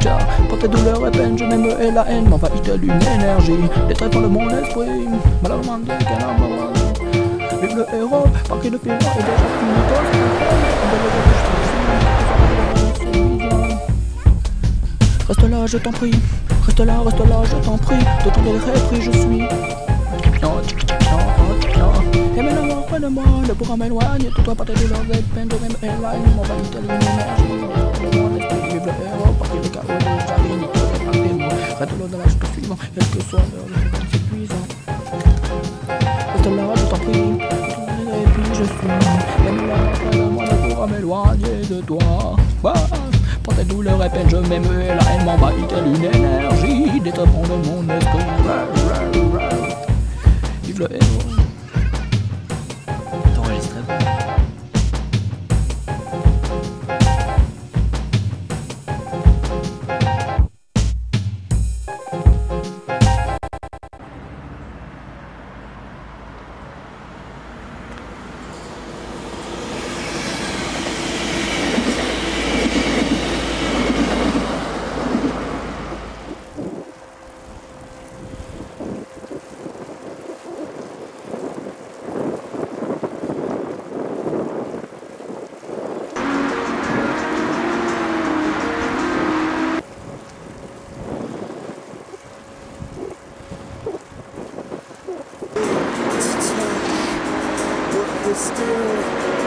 Ciao, pour tes douleurs et peines, je m'aime et la haine m'envahit-elle une énergie, des traits de mon esprit, malheureusement le héros, de et déjà Reste là, je t'en prie, reste là, reste là, je t'en prie, de ton répris je suis. Non, non, Et maintenant, mort près de moi, ne pourra m'éloigner de toi par tes douleurs et peines, je m'aime et la haine m'envahit-elle une énergie, mon le parquet de reste dans l'acte suivant, quel que soit épuisant. Reste là, je t'en prie, je suis, même de moi, ne pourra m'éloigner de toi. Bah, tes douleurs et peines, je m'aime la haine m'envahit telle une énergie, détrempant de mon héros. still